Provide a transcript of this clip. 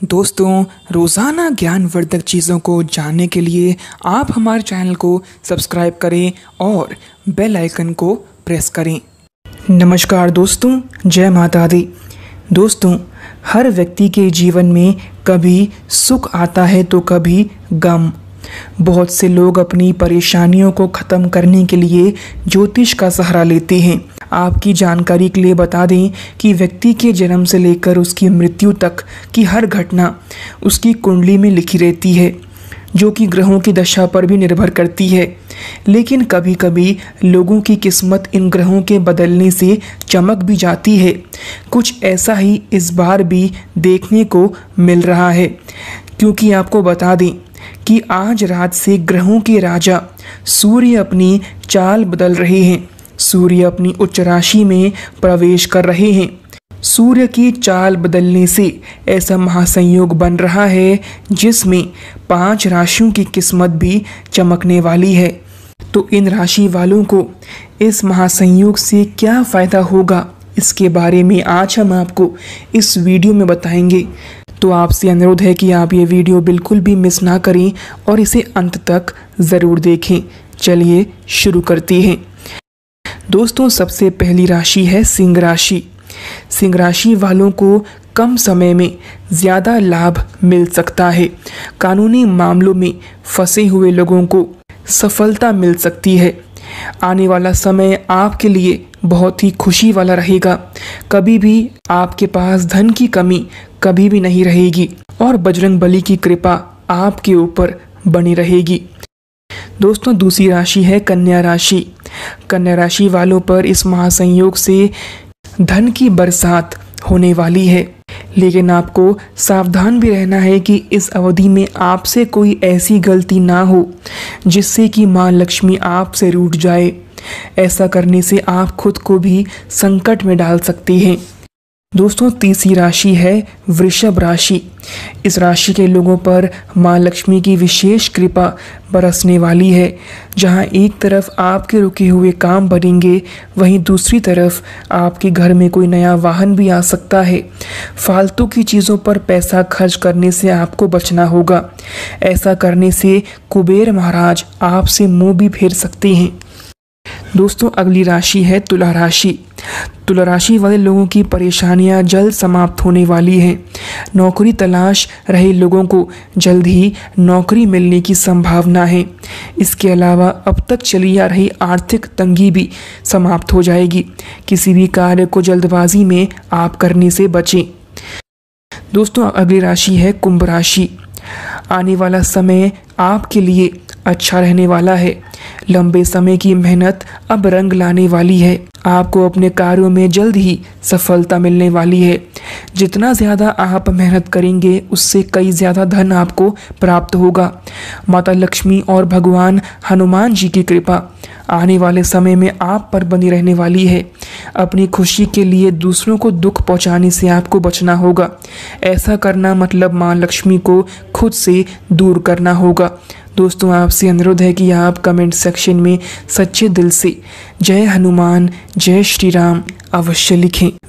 दोस्तों, रोज़ाना ज्ञानवर्धक चीज़ों को जानने के लिए आप हमारे चैनल को सब्सक्राइब करें और बेल आइकन को प्रेस करें। नमस्कार दोस्तों, जय माता दी। दोस्तों, हर व्यक्ति के जीवन में कभी सुख आता है तो कभी गम। बहुत से लोग अपनी परेशानियों को ख़त्म करने के लिए ज्योतिष का सहारा लेते हैं। आपकी जानकारी के लिए बता दें कि व्यक्ति के जन्म से लेकर उसकी मृत्यु तक की हर घटना उसकी कुंडली में लिखी रहती है, जो कि ग्रहों की दशा पर भी निर्भर करती है। लेकिन कभी कभी लोगों की किस्मत इन ग्रहों के बदलने से चमक भी जाती है। कुछ ऐसा ही इस बार भी देखने को मिल रहा है। क्योंकि आपको बता दें कि आज रात से ग्रहों के राजा सूर्य अपनी चाल बदल रहे हैं। सूर्य अपनी उच्च राशि में प्रवेश कर रहे हैं। सूर्य की चाल बदलने से ऐसा महासंयोग बन रहा है, जिसमें पाँच राशियों की किस्मत भी चमकने वाली है। तो इन राशि वालों को इस महासंयोग से क्या फ़ायदा होगा, इसके बारे में आज हम आपको इस वीडियो में बताएँगे। तो आपसे अनुरोध है कि आप ये वीडियो बिल्कुल भी मिस ना करें और इसे अंत तक ज़रूर देखें। चलिए शुरू करते हैं। दोस्तों, सबसे पहली राशि है सिंह राशि। सिंह राशि वालों को कम समय में ज़्यादा लाभ मिल सकता है। कानूनी मामलों में फंसे हुए लोगों को सफलता मिल सकती है। आने वाला समय आपके लिए बहुत ही खुशी वाला रहेगा। कभी भी आपके पास धन की कमी कभी भी नहीं रहेगी और बजरंग बली की कृपा आपके ऊपर बनी रहेगी। दोस्तों, दूसरी राशि है कन्या राशि। कन्या राशि वालों पर इस महासंयोग से धन की बरसात होने वाली है। लेकिन आपको सावधान भी रहना है कि इस अवधि में आपसे कोई ऐसी गलती ना हो, जिससे कि माँ लक्ष्मी आपसे रूठ जाए। ऐसा करने से आप खुद को भी संकट में डाल सकते हैं। दोस्तों, तीसरी राशि है वृषभ राशि। इस राशि के लोगों पर माँ लक्ष्मी की विशेष कृपा बरसने वाली है। जहाँ एक तरफ़ आपके रुके हुए काम बनेंगे, वहीं दूसरी तरफ़ आपके घर में कोई नया वाहन भी आ सकता है। फालतू की चीज़ों पर पैसा खर्च करने से आपको बचना होगा। ऐसा करने से कुबेर महाराज आपसे मुँह भी फेर सकते हैं। दोस्तों, अगली राशि है तुला राशि। तुला राशि वाले लोगों की परेशानियाँ जल्द समाप्त होने वाली हैं। नौकरी तलाश रहे लोगों को जल्द ही नौकरी मिलने की संभावना है। इसके अलावा अब तक चली आ रही आर्थिक तंगी भी समाप्त हो जाएगी। किसी भी कार्य को जल्दबाजी में आप करने से बचें। दोस्तों, अगली राशि है कुंभ राशि। आने वाला समय आपके लिए अच्छा रहने वाला है। लंबे समय की मेहनत अब रंग लाने वाली है। आपको अपने कार्यों में जल्द ही सफलता मिलने वाली है। जितना ज़्यादा आप मेहनत करेंगे, उससे कई ज़्यादा धन आपको प्राप्त होगा। माता लक्ष्मी और भगवान, हनुमान जी की कृपा। आने वाले समय में आप पर बनी रहने वाली है। अपनी खुशी के लिए दूसरों को दुख पहुँचाने से आपको बचना होगा। ऐसा करना मतलब माँ लक्ष्मी को खुद से दूर करना होगा। दोस्तों, आपसे अनुरोध है कि आप कमेंट सेक्शन में सच्चे दिल से जय हनुमान, जय श्री राम अवश्य लिखें।